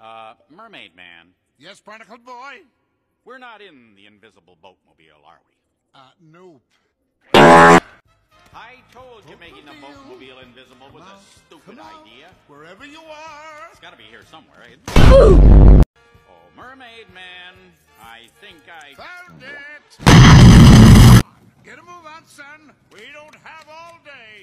Uh, Mermaid Man, Yes, Barnacle Boy? we're not in the invisible boatmobile, are we? Uh, nope. I told you making the boatmobile invisible was a stupid Come idea. Wherever you are. It's gotta be here somewhere. Eh? oh, Mermaid Man, I think I. Found it! Get a move on, son. We don't have all day.